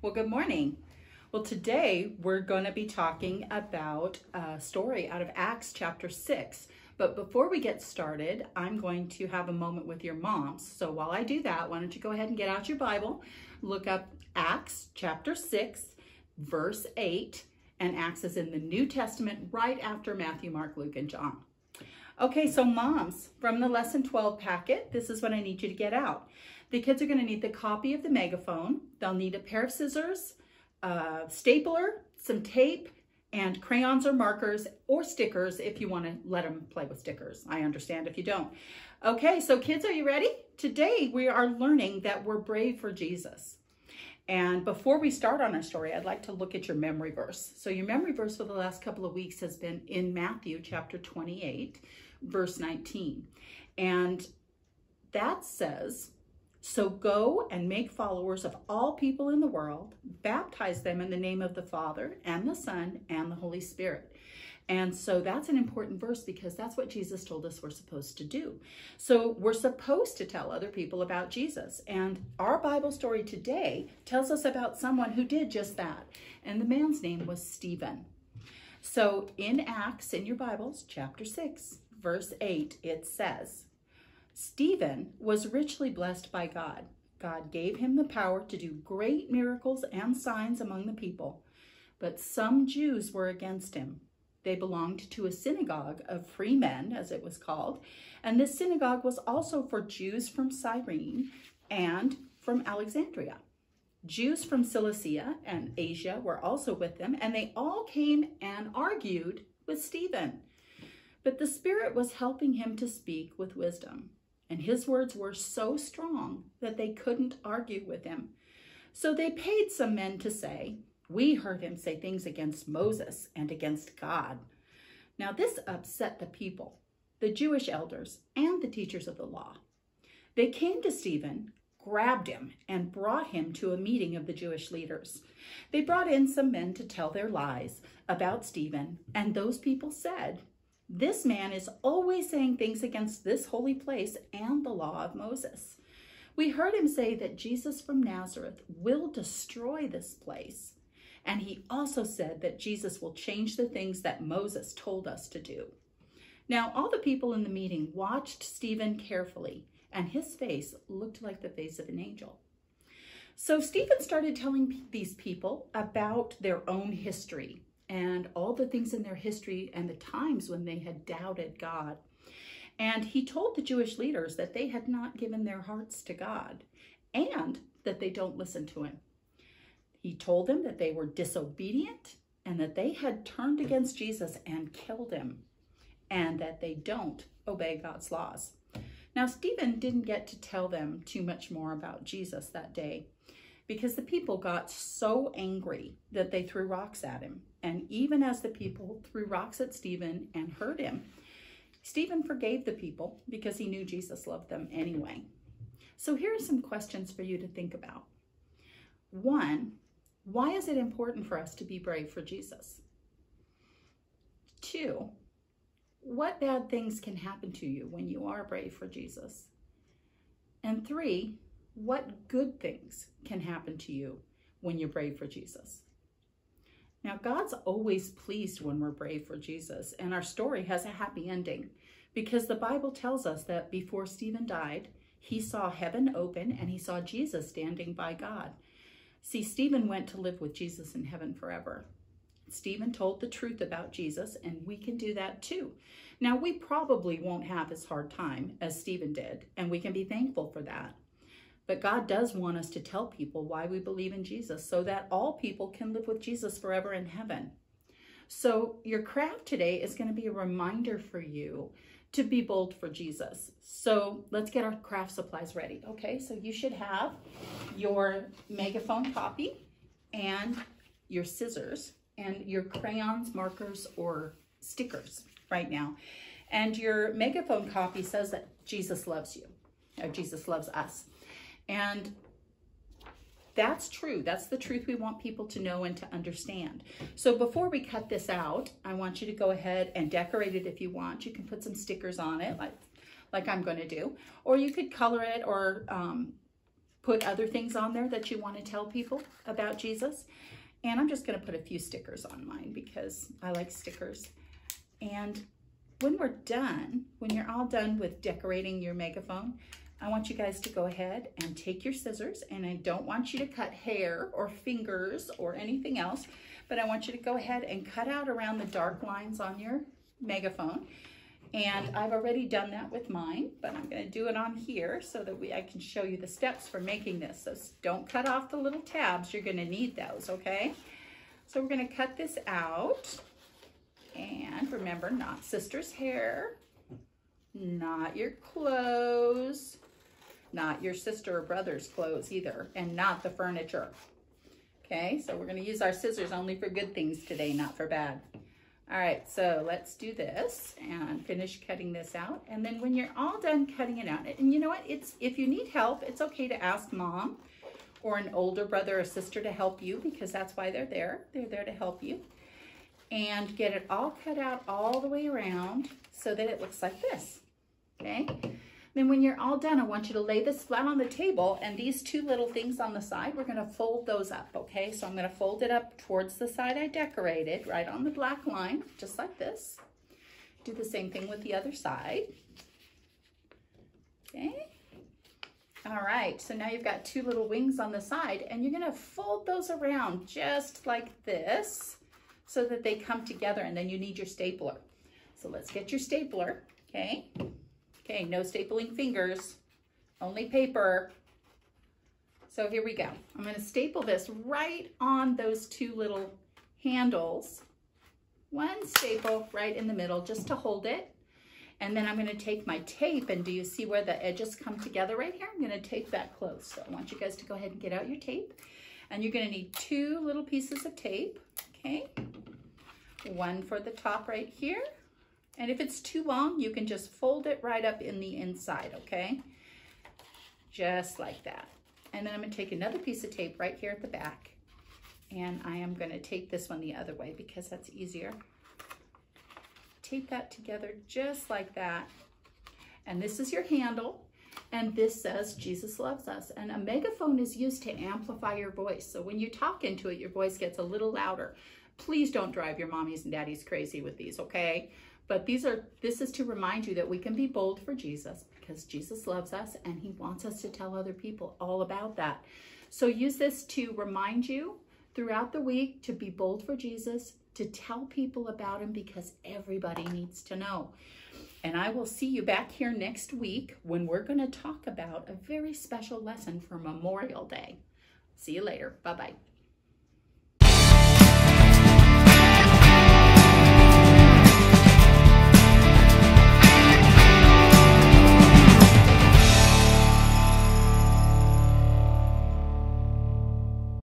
Well, good morning. Well, today we're going to be talking about a story out of Acts chapter 6. But before we get started, I'm going to have a moment with your moms. So while I do that, why don't you go ahead and get out your Bible, look up Acts chapter 6, verse 8, and Acts is in the New Testament right after Matthew, Mark, Luke, and John. Okay, so moms, from the lesson 12 packet, this is what I need you to get out. The kids are going to need the copy of the megaphone. They'll need a pair of scissors, a stapler, some tape, and crayons or markers or stickers if you want to let them play with stickers. I understand if you don't. Okay, so kids, are you ready? Today we are learning that we're brave for Jesus. And before we start on our story, I'd like to look at your memory verse. So your memory verse for the last couple of weeks has been in Matthew chapter 28, verse 19. And that says, so go and make followers of all people in the world, baptize them in the name of the Father and the Son and the Holy Spirit. And so that's an important verse because that's what Jesus told us we're supposed to do. So we're supposed to tell other people about Jesus. And our Bible story today tells us about someone who did just that. And the man's name was Stephen. So in Acts, in your Bibles, chapter 6, verse 8, it says, Stephen was richly blessed by God. God gave him the power to do great miracles and signs among the people. But some Jews were against him. They belonged to a synagogue of free men, as it was called, and this synagogue was also for Jews from Cyrene and from Alexandria. Jews from Cilicia and Asia were also with them, and they all came and argued with Stephen. But the Spirit was helping him to speak with wisdom and his words were so strong that they couldn't argue with him. So they paid some men to say, We heard him say things against Moses and against God. Now this upset the people, the Jewish elders, and the teachers of the law. They came to Stephen, grabbed him, and brought him to a meeting of the Jewish leaders. They brought in some men to tell their lies about Stephen, and those people said, this man is always saying things against this holy place and the law of Moses. We heard him say that Jesus from Nazareth will destroy this place. And he also said that Jesus will change the things that Moses told us to do. Now, all the people in the meeting watched Stephen carefully, and his face looked like the face of an angel. So Stephen started telling these people about their own history, and all the things in their history and the times when they had doubted God. And he told the Jewish leaders that they had not given their hearts to God and that they don't listen to him. He told them that they were disobedient and that they had turned against Jesus and killed him and that they don't obey God's laws. Now, Stephen didn't get to tell them too much more about Jesus that day because the people got so angry that they threw rocks at him. And even as the people threw rocks at Stephen and hurt him, Stephen forgave the people because he knew Jesus loved them anyway. So here are some questions for you to think about. One, why is it important for us to be brave for Jesus? Two, what bad things can happen to you when you are brave for Jesus? And three, what good things can happen to you when you're brave for Jesus? Now, God's always pleased when we're brave for Jesus, and our story has a happy ending because the Bible tells us that before Stephen died, he saw heaven open and he saw Jesus standing by God. See, Stephen went to live with Jesus in heaven forever. Stephen told the truth about Jesus, and we can do that too. Now, we probably won't have as hard time as Stephen did, and we can be thankful for that. But God does want us to tell people why we believe in Jesus so that all people can live with Jesus forever in heaven. So your craft today is going to be a reminder for you to be bold for Jesus. So let's get our craft supplies ready. Okay, so you should have your megaphone copy and your scissors and your crayons, markers, or stickers right now. And your megaphone copy says that Jesus loves you, or Jesus loves us. And that's true. That's the truth we want people to know and to understand. So before we cut this out, I want you to go ahead and decorate it if you want. You can put some stickers on it like, like I'm going to do. Or you could color it or um, put other things on there that you want to tell people about Jesus. And I'm just going to put a few stickers on mine because I like stickers. And when we're done, when you're all done with decorating your megaphone, I want you guys to go ahead and take your scissors and I don't want you to cut hair or fingers or anything else, but I want you to go ahead and cut out around the dark lines on your megaphone. And I've already done that with mine, but I'm gonna do it on here so that we I can show you the steps for making this. So don't cut off the little tabs, you're gonna need those, okay? So we're gonna cut this out. And remember, not sister's hair, not your clothes, not your sister or brother's clothes either, and not the furniture. Okay, so we're gonna use our scissors only for good things today, not for bad. All right, so let's do this and finish cutting this out. And then when you're all done cutting it out, and you know what, it's if you need help, it's okay to ask mom or an older brother or sister to help you because that's why they're there. They're there to help you. And get it all cut out all the way around so that it looks like this, okay? Then when you're all done, I want you to lay this flat on the table and these two little things on the side, we're gonna fold those up, okay? So I'm gonna fold it up towards the side I decorated, right on the black line, just like this. Do the same thing with the other side. Okay. All right, so now you've got two little wings on the side and you're gonna fold those around just like this so that they come together and then you need your stapler. So let's get your stapler, okay? Okay, no stapling fingers, only paper. So here we go. I'm gonna staple this right on those two little handles. One staple right in the middle just to hold it. And then I'm gonna take my tape and do you see where the edges come together right here? I'm gonna tape that close. So I want you guys to go ahead and get out your tape. And you're gonna need two little pieces of tape, okay? One for the top right here and if it's too long, you can just fold it right up in the inside, okay? Just like that. And then I'm gonna take another piece of tape right here at the back. And I am gonna take this one the other way because that's easier. Tape that together just like that. And this is your handle. And this says, Jesus loves us. And a megaphone is used to amplify your voice. So when you talk into it, your voice gets a little louder. Please don't drive your mommies and daddies crazy with these, okay? But these are this is to remind you that we can be bold for Jesus because Jesus loves us and he wants us to tell other people all about that. So use this to remind you throughout the week to be bold for Jesus, to tell people about him because everybody needs to know. And I will see you back here next week when we're going to talk about a very special lesson for Memorial Day. See you later. Bye-bye.